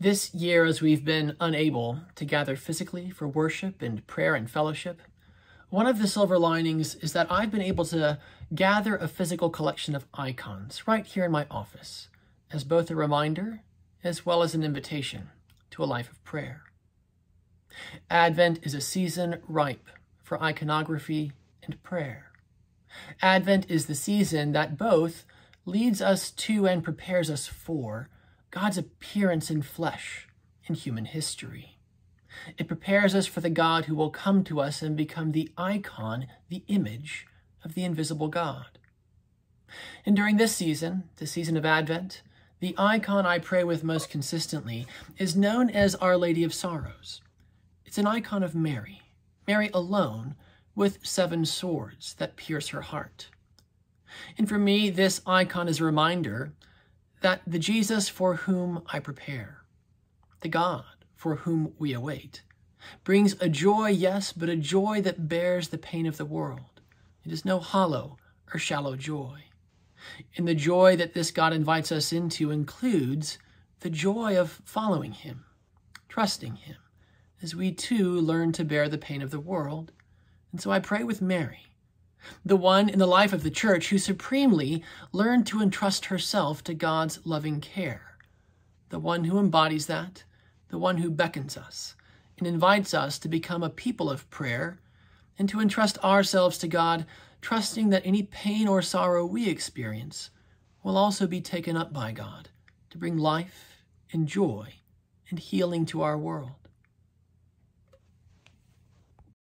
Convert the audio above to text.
This year, as we've been unable to gather physically for worship and prayer and fellowship, one of the silver linings is that I've been able to gather a physical collection of icons right here in my office as both a reminder as well as an invitation to a life of prayer. Advent is a season ripe for iconography and prayer. Advent is the season that both leads us to and prepares us for God's appearance in flesh in human history. It prepares us for the God who will come to us and become the icon, the image of the invisible God. And during this season, the season of Advent, the icon I pray with most consistently is known as Our Lady of Sorrows. It's an icon of Mary, Mary alone, with seven swords that pierce her heart. And for me, this icon is a reminder that the Jesus for whom I prepare, the God for whom we await, brings a joy, yes, but a joy that bears the pain of the world. It is no hollow or shallow joy. And the joy that this God invites us into includes the joy of following Him, trusting Him, as we too learn to bear the pain of the world. And so I pray with Mary, the one in the life of the church who supremely learned to entrust herself to God's loving care, the one who embodies that, the one who beckons us and invites us to become a people of prayer and to entrust ourselves to God, trusting that any pain or sorrow we experience will also be taken up by God to bring life and joy and healing to our world.